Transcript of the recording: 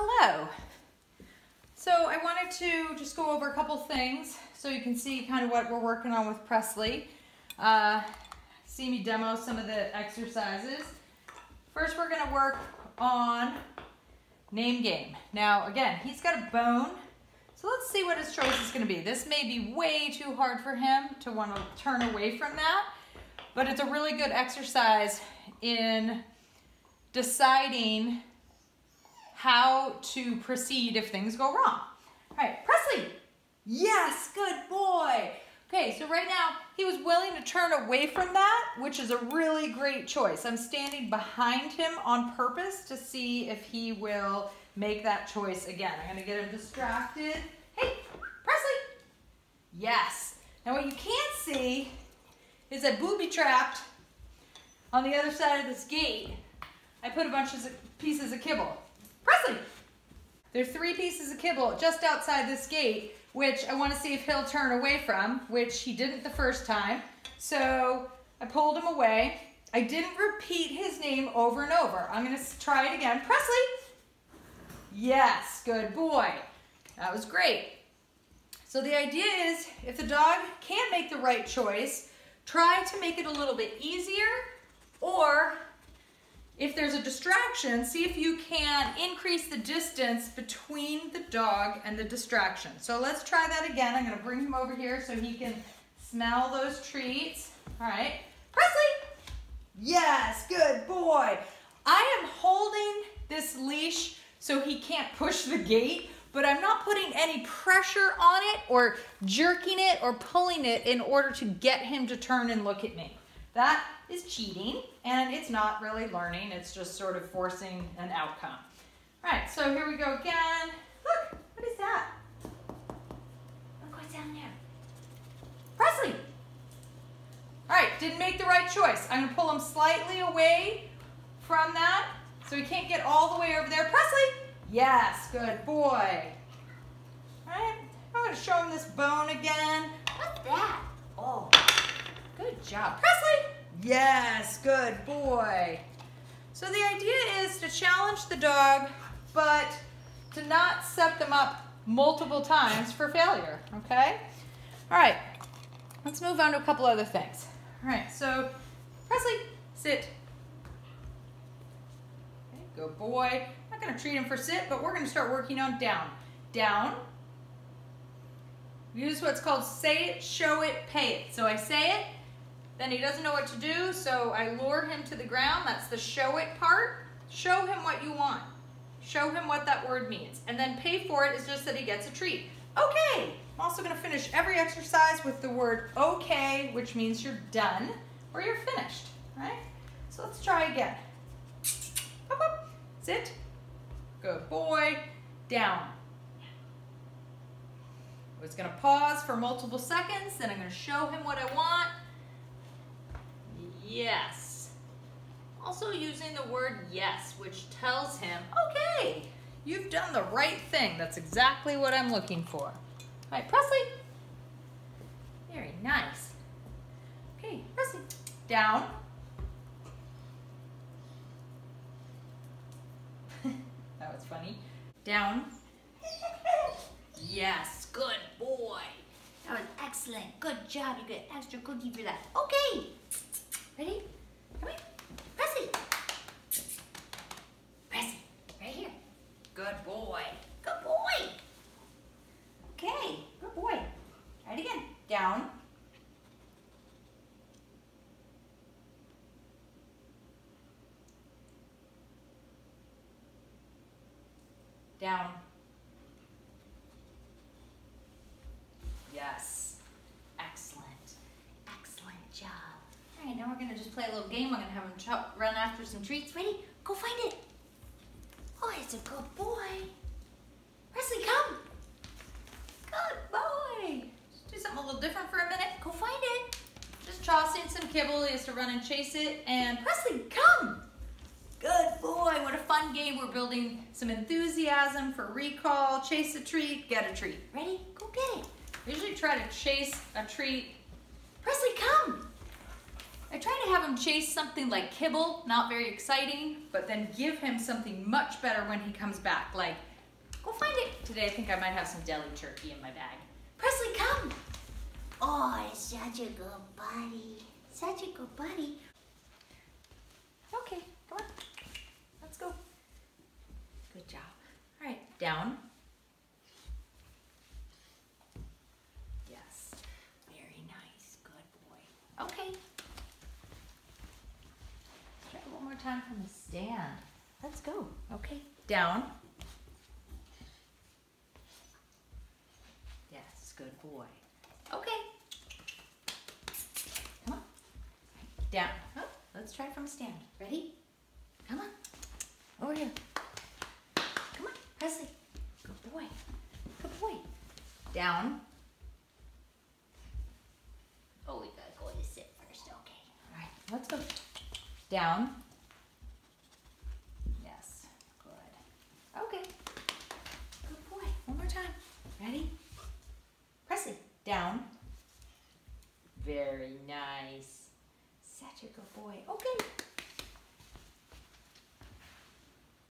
Hello. So I wanted to just go over a couple things so you can see kind of what we're working on with Presley. Uh, see me demo some of the exercises. First we're gonna work on name game. Now again, he's got a bone, so let's see what his choice is gonna be. This may be way too hard for him to wanna turn away from that, but it's a really good exercise in deciding how to proceed if things go wrong. All right, Presley. Yes, good boy. Okay, so right now he was willing to turn away from that, which is a really great choice. I'm standing behind him on purpose to see if he will make that choice again. I'm gonna get him distracted. Hey, Presley. Yes. Now what you can't see is I booby trapped on the other side of this gate. I put a bunch of pieces of kibble. Presley! There's three pieces of kibble just outside this gate, which I want to see if he'll turn away from, which he didn't the first time. So I pulled him away. I didn't repeat his name over and over. I'm going to try it again. Presley! Yes, good boy. That was great. So the idea is if the dog can't make the right choice, try to make it a little bit easier or if there's a distraction, see if you can increase the distance between the dog and the distraction. So let's try that again. I'm gonna bring him over here so he can smell those treats. All right, Presley. Yes, good boy. I am holding this leash so he can't push the gate, but I'm not putting any pressure on it or jerking it or pulling it in order to get him to turn and look at me. That is cheating and it's not really learning, it's just sort of forcing an outcome. All right, so here we go again. Look, what is that? Look what's down there. Presley! All right, didn't make the right choice. I'm gonna pull him slightly away from that so he can't get all the way over there. Presley! Yes, good boy. All right, I'm gonna show him this bone again. What's that? Good job. Presley! Yes, good boy. So the idea is to challenge the dog, but to not set them up multiple times for failure, okay? All right, let's move on to a couple other things. All right, so Presley, sit. Okay, good boy. I'm not gonna treat him for sit, but we're gonna start working on down. Down. Use what's called say it, show it, pay it. So I say it, then he doesn't know what to do, so I lure him to the ground. That's the show it part. Show him what you want. Show him what that word means. And then pay for it is just that he gets a treat. Okay, I'm also gonna finish every exercise with the word okay, which means you're done or you're finished, right? So let's try again. Up, up. Sit. Good boy. Down. I was gonna pause for multiple seconds, then I'm gonna show him what I want, yes. Also using the word yes, which tells him, okay, you've done the right thing. That's exactly what I'm looking for. All right, Presley. Very nice. Okay, Presley. Down. that was funny. Down. yes, good boy. That was excellent. Good job. You get extra cookie for that. Okay. Ready? Come here. Presley. Presley, right here. Good boy. Good boy. Okay, good boy. Try it again. Down. Down. Yes. Excellent. Excellent job. All right, now we're gonna just play a little game. I'm gonna have him run after some treats. Ready? Go find it. Oh, it's a good boy. Presley, come. Good boy. Just do something a little different for a minute. Go find it. Just tossing some kibble. Has to run and chase it. And Presley, come. Good boy. What a fun game. We're building some enthusiasm for recall. Chase a treat, get a treat. Ready? Go get it. I usually try to chase a treat. Presley, come. I try to have him chase something like kibble, not very exciting, but then give him something much better when he comes back. Like, go find it. Today I think I might have some deli turkey in my bag. Presley, come. Oh, it's such a good buddy. Such a good buddy. Okay, come on. Let's go. Good job. All right, down. Yes. Very nice. Good boy. Okay. Try one more time from the stand. Let's go. Okay, down. Yes, good boy. Okay. Come on. Down. Huh? Let's try from stand. Ready? Come on. Over here. Come on, Presley. Good boy. Good boy. Down. Oh, we gotta go to sit first, okay. All right, let's go. Down. Yes. Good. Okay. Good boy. One more time. Ready? Presley. Down. Good boy. Okay.